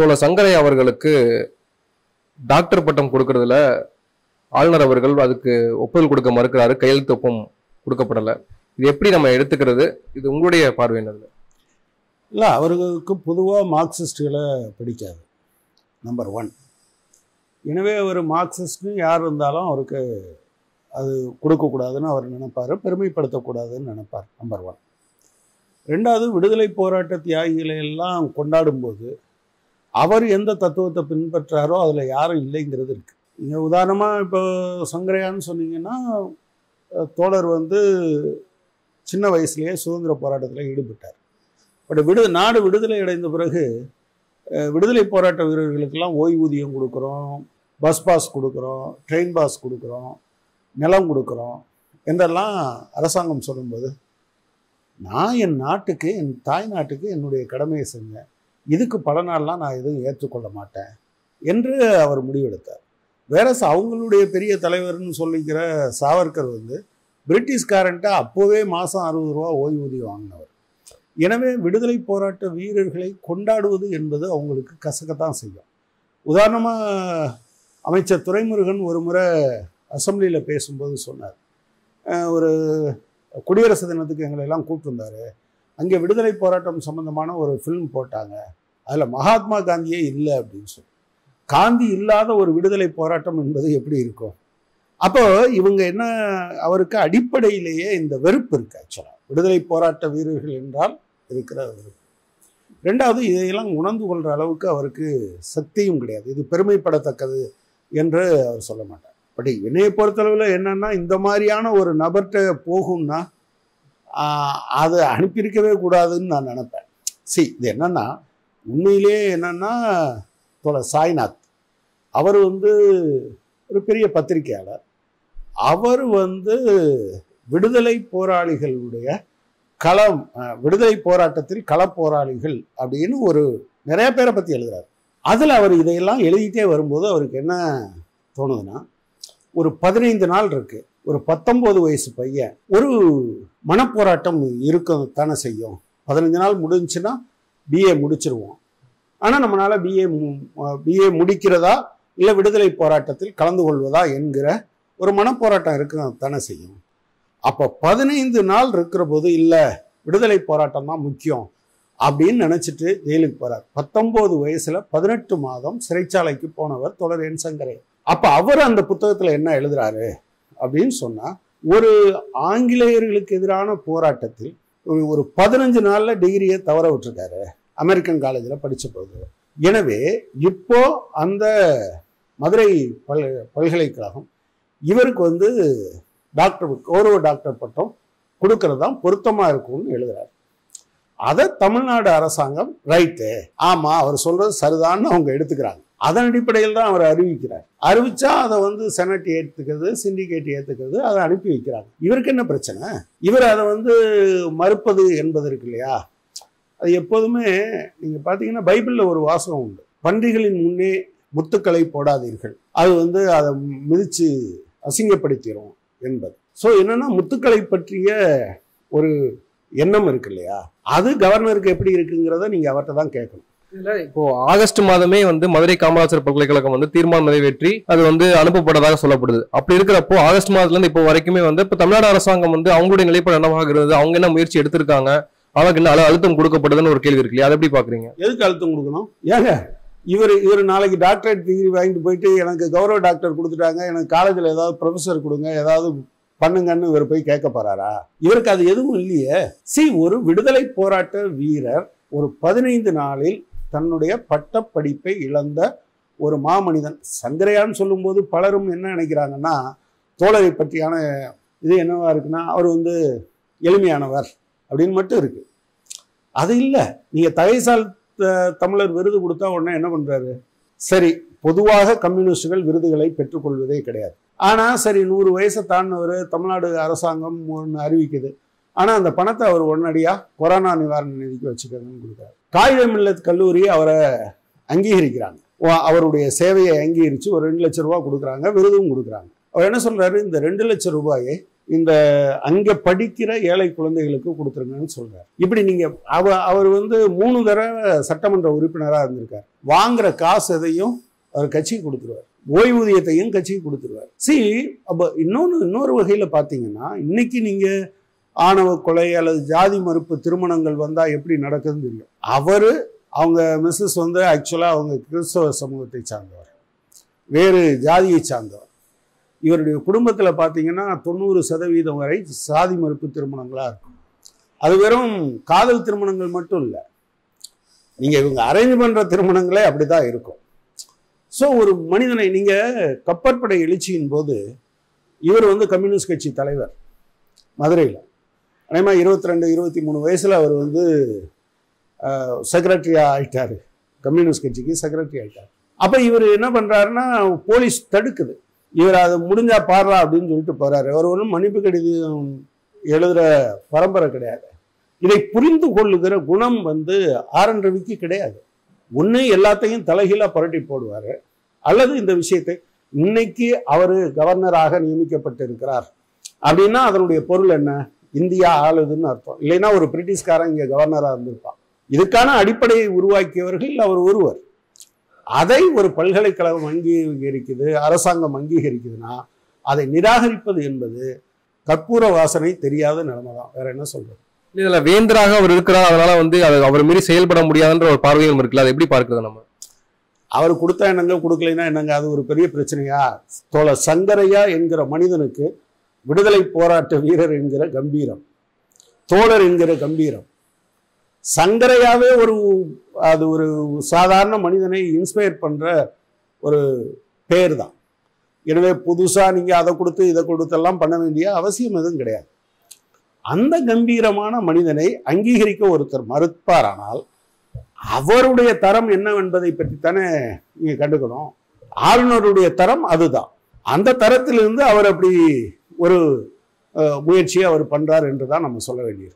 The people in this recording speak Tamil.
தோழ சங்கரை அவர்களுக்கு டாக்டர் பட்டம் கொடுக்கறதுல ஆளுநர் அவர்கள் அதுக்கு ஒப்புதல் கொடுக்க மறுக்கிறாரு கையெழுத்து ஒப்பம் இது எப்படி நம்ம எடுத்துக்கிறது? இது உங்களுடைய பார்வை என்னது இல்லை அவர்களுக்கு பொதுவாக மார்க்சிஸ்டுகளை பிடிக்காது. நம்பர் ஒன் எனவே அவர் மார்க்சிஸ்ட்னு யார் இருந்தாலும் அவருக்கு அது கொடுக்கக்கூடாதுன்னு அவர் நினைப்பார் பெருமைப்படுத்தக்கூடாதுன்னு நினைப்பார் நம்பர் ஒன் ரெண்டாவது விடுதலை போராட்ட தியாகிகளை எல்லாம் கொண்டாடும்போது அவர் எந்த தத்துவத்தை பின்பற்றாரோ அதில் யாரும் இல்லைங்கிறது இருக்குது நீங்கள் உதாரணமாக இப்போ சங்கரையான்னு சொன்னீங்கன்னா தோழர் வந்து சின்ன வயசுலேயே சுதந்திர போராட்டத்தில் ஈடுபட்டார். பட் விடு நாடு விடுதலை அடைந்த பிறகு விடுதலை போராட்ட வீரர்களுக்கெல்லாம் ஓய்வூதியம் கொடுக்குறோம் பஸ் பாஸ் கொடுக்குறோம் ட்ரெயின் பாஸ் கொடுக்குறோம் நிலம் கொடுக்குறோம் என்றெல்லாம் அரசாங்கம் சொல்லும்போது நான் என் நாட்டுக்கு என் தாய் நாட்டுக்கு என்னுடைய கடமையை செஞ்சேன். இதுக்கு பல நாள்லாம் நான் எதுவும் ஏற்றுக்கொள்ள மாட்டேன் என்று அவர் முடிவெடுத்தார். வேற அவங்களுடைய பெரிய தலைவர்னு சொல்லிக்கிற சாவர்கர் வந்து பிரிட்டிஷ்காரன்ட்ட அப்போவே மாதம் அறுபது ரூபா ஓய்வூதியம் வாங்கினவர். எனவே விடுதலை போராட்ட வீரர்களை கொண்டாடுவது என்பது அவங்களுக்கு கசக்கத்தான் செய்யும். உதாரணமாக அமைச்சர் துரைமுருகன் ஒரு முறை அசம்பிளியில் பேசும்போது சொன்னார். ஒரு குடியரசு தினத்துக்கு எங்களை எல்லாம் கூப்பிட்டுருந்தாரு. அங்கே விடுதலை போராட்டம் சம்பந்தமான ஒரு ஃபிலிம் போட்டாங்க. அதில் மகாத்மா காந்தியே இல்லை அப்படின்னு சொல்லி. காந்தி இல்லாத ஒரு விடுதலை போராட்டம் என்பது எப்படி இருக்கும்? அப்போ இவங்க என்ன அவருக்கு அடிப்படையிலேயே இந்த வெறுப்பு இருக்கு ஆக்சுவலாக விடுதலை போராட்ட வீரர்கள் என்றால் இருக்கிற வெறுப்பு. ரெண்டாவது இதையெல்லாம் உணர்ந்து கொள்கிற அளவுக்கு அவருக்கு சக்தியும் கிடையாது. இது பெருமைப்படத்தக்கது என்று அவர் சொல்ல மாட்டார். பட் என்னையை பொறுத்தளவில் என்னன்னா இந்த மாதிரியான ஒரு நபர்கிட்ட போகும்னா அதை அனுப்பியிருக்கவே கூடாதுன்னு நான் நினைப்பேன். சி இது என்னன்னா உண்மையிலேயே என்னன்னா தோழர் சாய்நாத் அவர் வந்து ஒரு பெரிய பத்திரிகையாளர். அவர் வந்து விடுதலை போராளிகளுடைய களம் விடுதலை போராட்டத்தில் களப் போராளிகள் அப்படின்னு ஒரு நிறைய பேரை பற்றி எழுதுறாரு. அதில் அவர் இதையெல்லாம் எழுதிட்டே வரும்போது அவருக்கு என்ன தோணுதுன்னா ஒரு பதினைந்து நாள் இருக்குது ஒரு பத்தொன்பது வயசு பையன் ஒரு மனப்போராட்டம் இருக்க தானே செய்யும். பதினஞ்சு நாள் முடிஞ்சுன்னா பிஏ முடிச்சிருவோம். ஆனால் நம்மளால் பிஏ பிஏ முடிக்கிறதா? இல்லை விடுதலை போராட்டத்தில் கலந்து கொள்வதா என்கிற ஒரு மனப்போராட்டம் இருக்க தானே செய்யும். அப்போ பதினைந்து நாள் இருக்கிற போது இல்லை விடுதலை போராட்டம் தான் முக்கியம் அப்படின்னு நினச்சிட்டு ஜெயிலுக்கு போகிறார் பத்தொம்போது வயசுல பதினெட்டு மாதம் சிறைச்சாலைக்கு போனவர் தொடர் என் சங்கரே. அப்போ அவர் அந்த புத்தகத்தில் என்ன எழுதுறாரு அப்படின்னு சொன்னால் ஒரு ஆங்கிலேயர்களுக்கு எதிரான போராட்டத்தில் ஒரு- ஒரு பதினஞ்சு நாளில் டிகிரியை தவற விட்டுருக்காரு. அமெரிக்கன் காலேஜில் படித்த போது எனவே இப்போ அந்த மதுரை பல் பல்கலைக்கழகம் இவருக்கு வந்து டாக்டர் கௌரவ டாக்டர் பட்டம் கொடுக்கறது தான் பொருத்தமாக இருக்கும்னு எழுதுறாரு. அதை தமிழ்நாடு அரசாங்கம் ரைட்டு. ஆமாம் அவர் சொல்கிறது சரிதான்னு அவங்க எடுத்துக்கிறாங்க. அதன் அடிப்படையில் தான் அவர் அறிவிக்கிறார். அறிவிச்சா அதை வந்து செனட் ஏற்றுக்கிறது சிண்டிகேட் ஏற்றுக்கிறது அதை அனுப்பி வைக்கிறாங்க. இவருக்கு என்ன பிரச்சனை? இவர் அதை வந்து மறுப்பது என்பது இருக்கு இல்லையா? அது எப்போதுமே நீங்கள் பார்த்தீங்கன்னா பைபிளில் ஒரு வாசகம் உண்டு. பன்றிகளின் முன்னே முத்துக்களை போடாதீர்கள். அது வந்து அதை மிதித்து அசிங்கப்படுத்திடும் என்பது. ஸோ என்னன்னா முத்துக்களை பற்றிய ஒரு எண்ணம் இருக்கு இல்லையா அது கவர்னருக்கு எப்படி இருக்குங்கிறத நீங்கள் அவர்கிட்ட தான் கேட்கணும். இல்ல இப்போ ஆகஸ்ட் மாதமே வந்து மதுரை காமராஜர் பல்கலைக்கழகம் வந்து தீர்மானம் நிறைவேற்றி அது வந்து அனுப்பப்பட்டதாக சொல்லப்படுது. அப்படி இருக்கிறப்போ ஆகஸ்ட் மாதத்துல இருந்து இப்போ வரைக்குமே வந்து இப்போ தமிழ்நாடு அரசாங்கம் வந்து அவங்களுடைய நிலைப்பாடு என்னவாக இருந்தது? அவங்க என்ன முயற்சி எடுத்திருக்காங்க? அவங்களுக்கு என்ன அழு- அழுத்தம் கொடுக்கப்படுதுன்னு ஒரு கேள்வி இருக்கு இல்லையா? அதை எப்படி பாக்குறீங்க எதுக்கு அழுத்தம் கொடுக்கணும்? ஏங்க இவர் இவர் நாளைக்கு டாக்டரேட் டிகிரி வாங்கிட்டு போயிட்டு எனக்கு கௌரவ டாக்டர் கொடுத்துட்டாங்க எனக்கு காலேஜில் ஏதாவது ப்ரொஃபஸர் கொடுங்க ஏதாவது பண்ணுங்கன்னு இவர் போய் கேட்க போறாரா? இவருக்கு அது எதுவும் இல்லையே. சி ஒரு விடுதலை போராட்ட வீரர் ஒரு பதினைந்து நாளில் தன்னுடைய பட்டப்படிப்பை இழந்த ஒரு மாமனிதன். சங்கரையான்னு சொல்லும்போது பலரும் என்ன நினைக்கிறாங்கன்னா தோழரை பற்றியான இது என்னவா இருக்குன்னா அவர் வந்து எளிமையானவர். அப்படின்னு மட்டும் இருக்கு. அது இல்லை. நீங்கள் தகைசால் த- தமிழர் விருது கொடுத்தா உடனே என்ன பண்றாரு? சரி பொதுவாக கம்யூனிஸ்டுகள் விருதுகளை பெற்றுக்கொள்வதே கிடையாது. ஆனால் சரி நூறு வயசை தாண்டினவர் தமிழ்நாடு அரசாங்கம் ஒன்று அறிவிக்குது. ஆனால் அந்த பணத்தை அவர் உடனடியாக கொரோனா நிவாரண நிதிக்கு வச்சுக்கிறதுன்னு கொடுக்குறாரு. காகித மில்லத் கல்லூரி அவரை அங்கீகரிக்கிறாங்க. அவருடைய சேவையை அங்கீகரித்து ஒரு ரெண்டு லட்ச ரூபா கொடுக்குறாங்க விருதும் கொடுக்குறாங்க. அவர் என்ன சொல்கிறாரு இந்த ரெண்டு லட்சம் ரூபாயை இந்த அங்க படிக்கிற ஏழை குழந்தைகளுக்கு கொடுத்துருங்கன்னு சொல்றாரு. இப்படி நீங்க அவ அவர் வந்து மூணு தடவை சட்டமன்ற உறுப்பினராக இருந்திருக்கார். வாங்குற காசு எதையும் அவர் கட்சிக்கு கொடுத்துருவார். ஓய்வூதியத்தையும் கட்சிக்கு கொடுத்துருவார். சி அப்போ இன்னொன்று இன்னொரு வகையில் பார்த்தீங்கன்னா இன்னைக்கு நீங்க ஆணவ கொலை அல்லது ஜாதி மறுப்பு திருமணங்கள் வந்தா எப்படி நடக்குதுன்னு தெரியும். அவர் அவங்க மிஸ்ஸஸ் வந்து ஆக்சுவலாக அவங்க கிறிஸ்தவ சமூகத்தை சார்ந்தவர். வேறு ஜாதியை சார்ந்தவர். இவருடைய குடும்பத்தில் பார்த்தீங்கன்னா தொண்ணூறு சதவீதம் வரை சாதி மறுப்பு திருமணங்களாக இருக்கும். அது வெறும் காதல் திருமணங்கள் மட்டும் இல்லை. நீங்கள் இவங்க அரேஞ்ச் பண்ணுற திருமணங்களே அப்படி தான் இருக்கும். ஸோ ஒரு மனிதனை நீங்கள் கப்பற்படை எழுச்சியின் போது இவர் வந்து கம்யூனிஸ்ட் கட்சி தலைவர் மதுரையில். அதேமாதிரி இருபத்தி ரெண்டு இருபத்தி மூணு வயசில் அவர் வந்து செக்ரட்டரியாக ஆகிட்டார் கம்யூனிஸ்ட் கட்சிக்கு செக்ரட்டரி ஆகிட்டார் அப்போ இவர் என்ன பண்ணுறாருன்னா போலீஸ் தடுக்குது. இவர் அதை முடிஞ்சா பாடுறா அப்படின்னு சொல்லிட்டு போறாரு. அவர் ஒன்றும் மன்னிப்பு கடிதம் எழுதுகிற பரம்பரை கிடையாது. இதை புரிந்து கொள்ளுகிற குணம் வந்து ஆர் என் ரவிக்கு கிடையாது. ஒன்று எல்லாத்தையும் தலைகீழாக புரட்டி போடுவார். அல்லது இந்த விஷயத்தை இன்னைக்கு அவர் கவர்னராக நியமிக்கப்பட்டிருக்கிறார். அப்படின்னா அதனுடைய பொருள் என்ன? இந்தியா ஆளுதுன்னு அர்த்தம். இல்லைன்னா ஒரு பிரிட்டிஷ்காரன் இங்கே கவர்னராக இருந்திருப்பான். இதுக்கான அடிப்படையை உருவாக்கியவர்கள் அவர் ஒருவர். அதை ஒரு பல்கலைக்கழகம் அங்கீகரிக்குது அரசாங்கம் அங்கீகரிக்குதுன்னா அதை நிராகரிப்பது என்பது கற்பூர வாசனை தெரியாத நிலைமை தான். வேற என்ன சொல்றது? இதுல வேந்தராக அவர் இருக்கிறார் அதனால வந்து அது அவர் மீறி செயல்பட முடியாதுன்ற ஒரு பார்வையும் இருக்குல்ல அதை எப்படி பார்க்கிறது நம்ம? அவர் கொடுத்தா என்னங்க கொடுக்கலைன்னா என்னங்க? அது ஒரு பெரிய பிரச்சனையா? தோழ சங்கரையா என்கிற மனிதனுக்கு விடுதலை போராட்ட வீரர் என்கிற கம்பீரம் தோழர் என்கிற கம்பீரம். சங்கரையாவே ஒரு அது ஒரு சாதாரண மனிதனை இன்ஸ்பயர் பண்ணுற ஒரு பேர் தான் எனவே புதுசாக நீங்கள் அதை கொடுத்து இதை கொடுத்தெல்லாம் பண்ண வேண்டிய அவசியம் எதுவும் கிடையாது. அந்த கம்பீரமான மனிதனை அங்கீகரிக்க ஒருத்தர் மறுப்பாரானால் அவருடைய தரம் என்னவென்பதை பற்றித்தானே நீங்கள் கண்டுக்கணும். ஆளுநருடைய தரம் அதுதான். அந்த தரத்திலிருந்து அவர் அப்படி ஒரு முயற்சியை அவர் பண்ணுறார் என்று தான் நம்ம சொல்ல வேண்டியது